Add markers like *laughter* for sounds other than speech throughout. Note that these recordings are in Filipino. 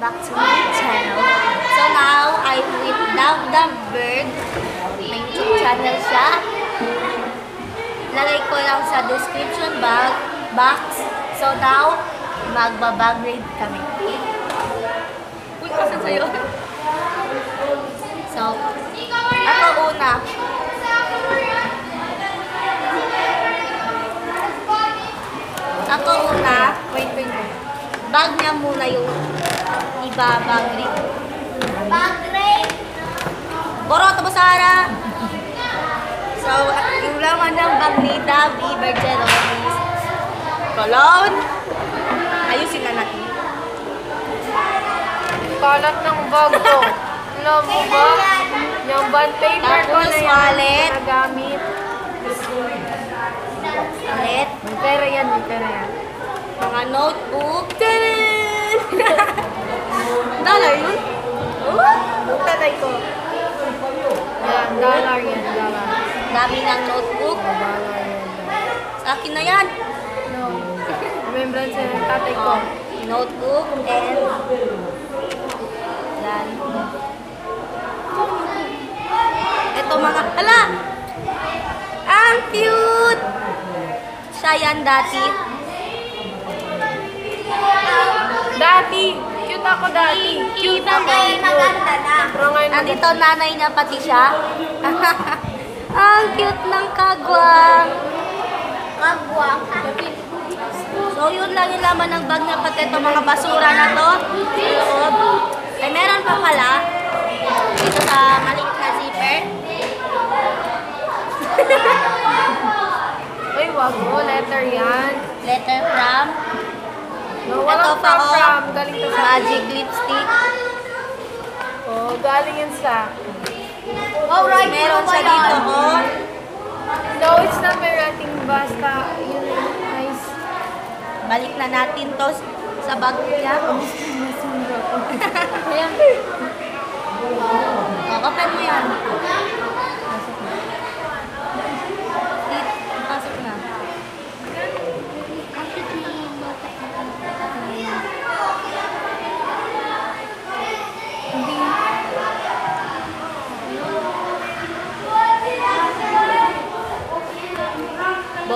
back to my channel. So now, I'm with Damdam Bird. May YouTube channel siya. Lagay ko lang sa description bag, box. So now, magbabag raid kami. Uy, kasan sa'yo? So, ako una. Ako una. Wait, wait, wait. Bag niya muna yung iba bag raid. Bag raid! Boroto mo, Sara! So, yung laman ng bag ni Davi Bergeron is cologne. Ayusin na natin. Kalat ng bag ko. Alam mo ba? Yung bond paper ko na yan. wallet. Nagamit. Ulit. May pera yan, may pera yan. Mga notebook. Tadaan! *laughs* Dollar yun? Yung tatay ko. Yan, dollar yan, dollar. Dami ng notebook. Dollar yan. Sa akin na yan. No. Remembrance ng tatay ko. Oh, notebook and yan. Ito mga, hala! Ang cute! Siya yan dati. Dati! Cute ako dati. Cute ako. maganda na. Pero ngayon, Nandito nanay niya pati siya. *laughs* Ang cute ng kagwang. Kagwang. So yun lang yung laman ng bag niya pati itong mga basura na to. Sa loob. Eh meron pa pala. Dito sa maliit na zipper. *laughs* Ay, wag mo. Letter yan. Letter from. No, Ito walang pa from oh. from. Galing to sa... Magic lipstick. Oh, galing yan sa... Oh, right. Meron siya dito oh. No, it's not my writing. Basta, yun nice. Balik na natin to sa bag niya. *laughs* Ayan. *laughs*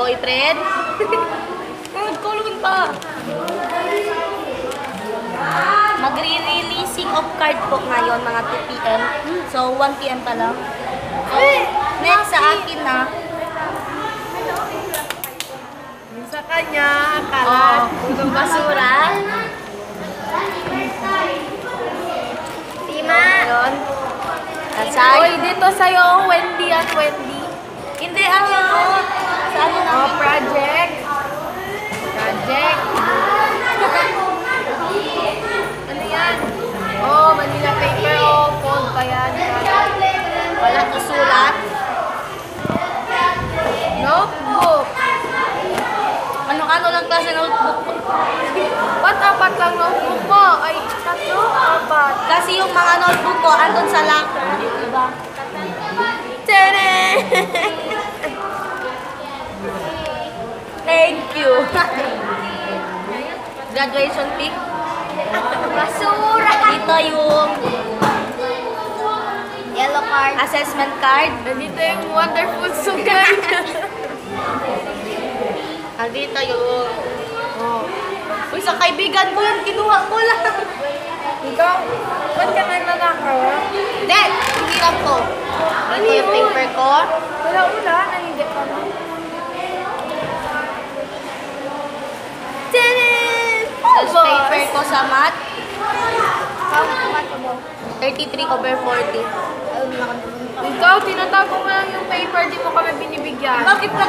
Boyfriend? *laughs* Nagkulong pa. Magre-releasing of card po ngayon, mga 2 p.m. So, 1 p.m. pa lang. So, next sa akin na. Sa kanya, Oh, kalat. yung basura. Tima. Yun. Oy, dito sa'yo, Wendy at Wendy. Hindi? Oh, ano na? Oh, project. Project. Ano yan? Oh, Manila paper. Oh, fold pa yan. Wala ko sulat. Notebook. Ano-ano lang klase notebook. Ba't apat lang notebook mo? Ay, tatlo, apat. Kasi yung mga notebook ko, andun sa locker. Diba? Tere! Thank you. Graduation pic. Basura! Dito yung yellow card. Assessment card. Nandito yung wonderful sugay. *laughs* Nandito yung... Uy, sa kaibigan ko yun, kinuha ko lang. Ikaw, ba't ka nagnanakaw? Hindi, hindi lang to. Ito yung paper ko. Wala ula, nanhindi ka na. Tanan! Tapos paper ko sa math. 33 over 40. Ikaw, tinatago mo lang yung paper, di mo kami binibigyan. Bakit na